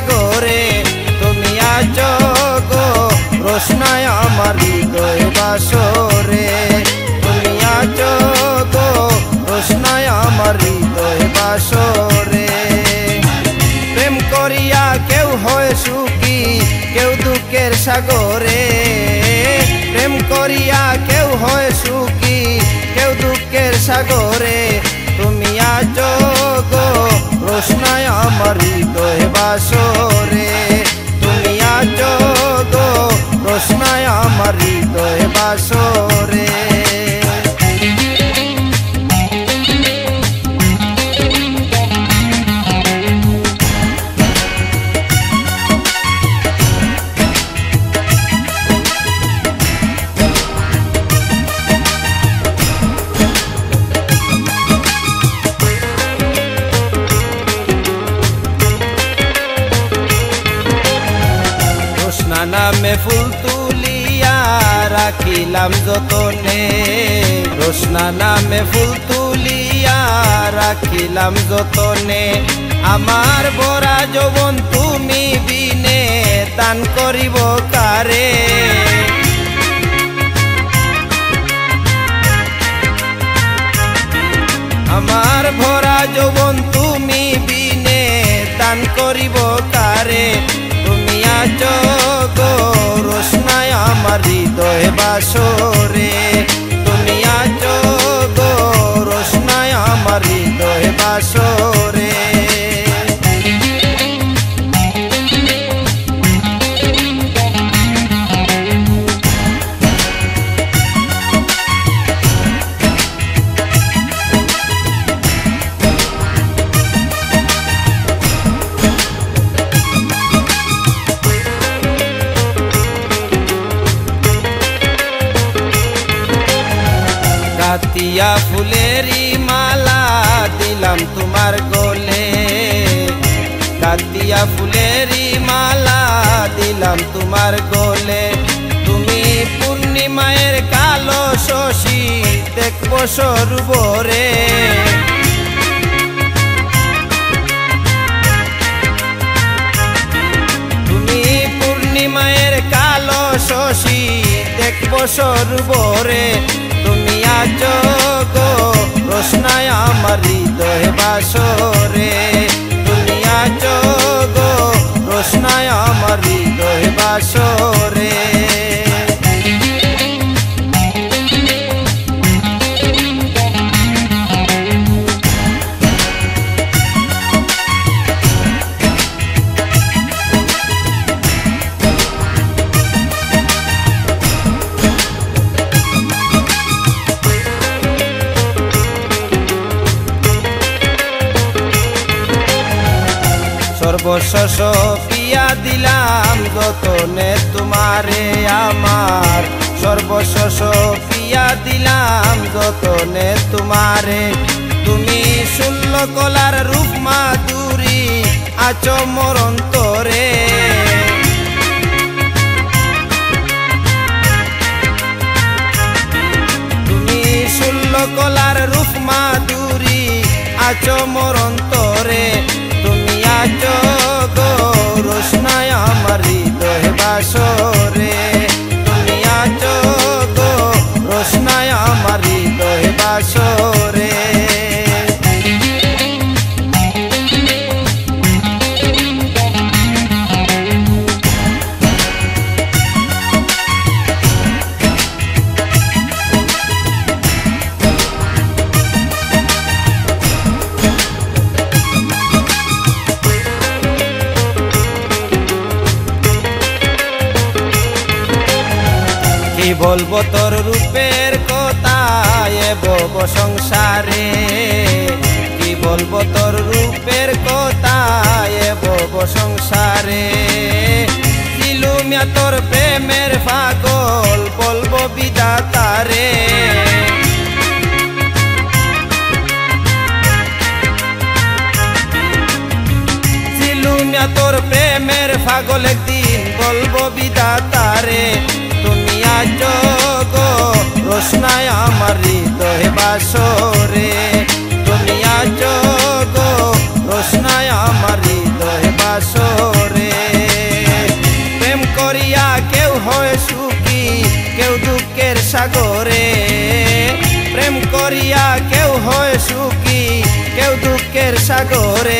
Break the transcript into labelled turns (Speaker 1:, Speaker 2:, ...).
Speaker 1: সাগরে, তুমি আজ গো রোশনায় আমার হৃদয় বাসরে। তুমি আজ গো রোশনায় আমার হৃদয় বাসরে। প্রেম করিয়া কেউ হয় সুখী, কেউ দুঃখের সাগরে। প্রেম করিয়া কেউ হয় সুখী, কেউ দুঃখের সাগরে। তুমি আজ গো রোশনায় আমার হৃদয় বাসরে। নামে ফুল তুলিয়া রাখিলাম যতনে। রোশনা নামে ফুল তুলিয়া রাখিলাম যতনে। আমার বরা যৌবন তুমি বিনে, দান করিব কারে? আমার ভরা যৌবন তুমি বিনে, দান করিব কারে? তুমি রোশনায় আমার হৃদয় বাসরে দুনিয়া আজ গো রোশনায় আমার হৃদয় বাসরে। কাতিয়া ফুলেরি মালা দিলাম তোমার গোলে কাতিয়া ফুলেরি মালা দিলাম তোমার গোলে তুমি পূর্ণিমায়ের কালো শশী দেখব সরুবরে তুমি পূর্ণিমায়ের কালো শশী দেখব সরুবরে আজ গো রোশনায় আমার হৃদয় বাসরে। সর্বশস পিয়া দিলাম যতনে তোমারে আমার। সর্বশস পিয়া দিলাম যতনে তোমারে। তুমি শুনল কলার রূপ মাধুরী আচো মরন্তরে তুমি শুনল কলার রূপ মাধুরী আচো মরন্তরে তুমি আজ হৃদয় বলব তোর রূপের কথা এ বব সংসারে। কি বলব তোর রূপের কথা এ বব সংসারে। দিলুমিয়া তোর প্রেমের পাগল, বলব বিদাতারে। দিলুমিয়া তোর প্রেমের পাগল একদিন, বলব বিদাতারে সাগরে